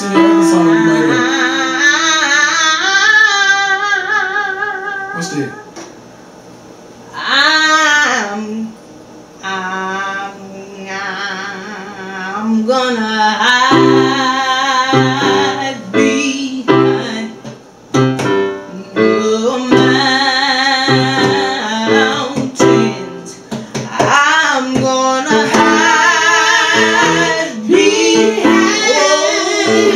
the other song you might. What's that? I'm, I'm, I'm gonna hide.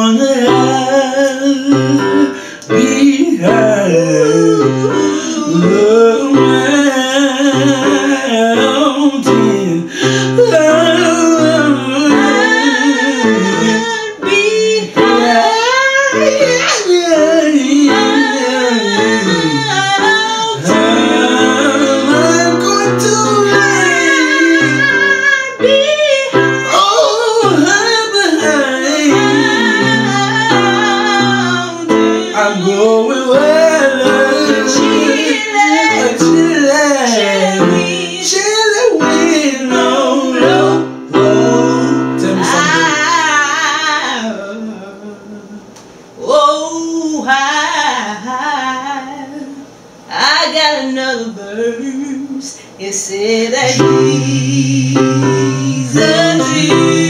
on the high. words, you say that Jesus, Jesus.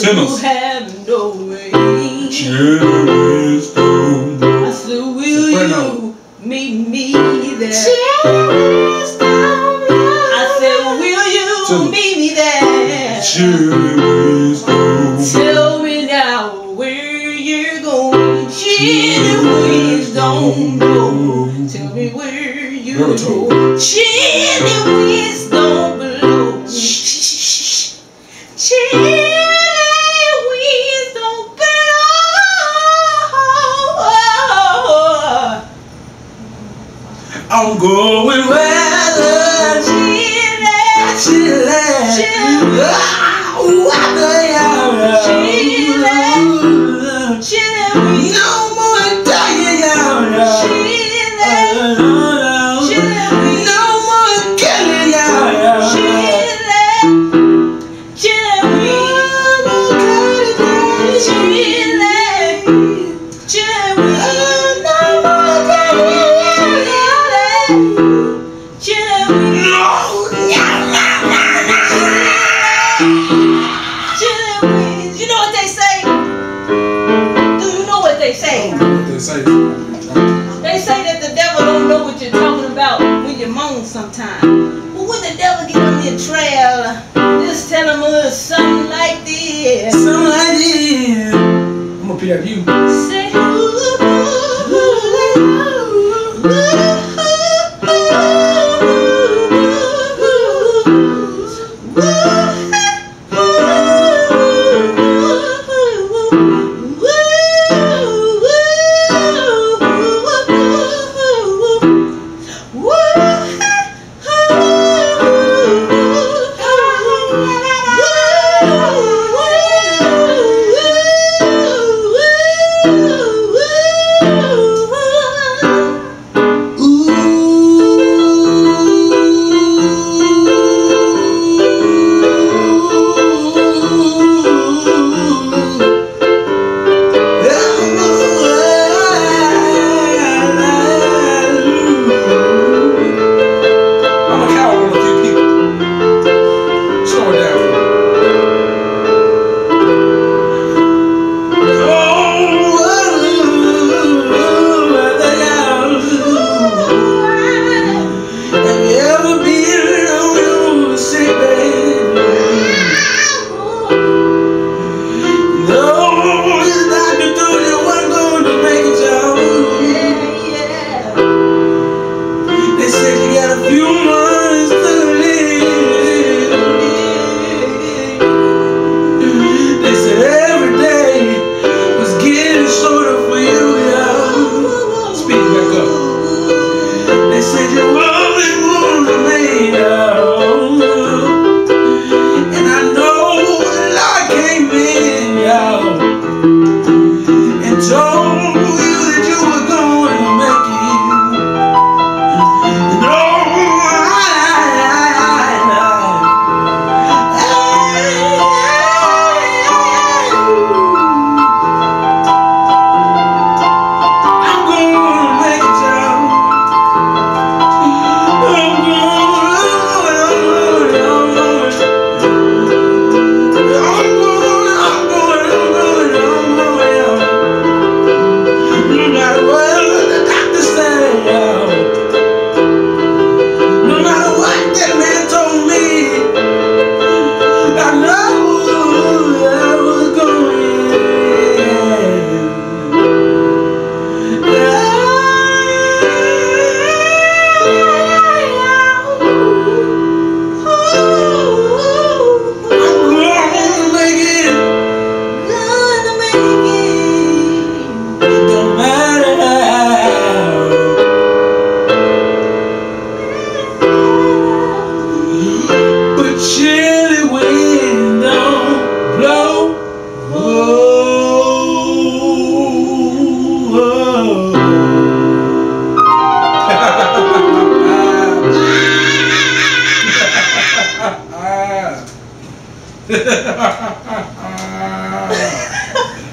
heaven, Timmons. Cherries don't I said, will Soprano. you meet me there? Cherries don't I said, will you meet me there? Cherries don't Tell me now where you're going. Cherries don't. Tell me where you're going. Cherries don't I'm going where? your trail. Just tell them it something like this. Something like this. I'm gonna pick up you. Say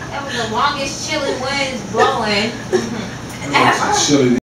That was the longest chilling winds blowing Chilling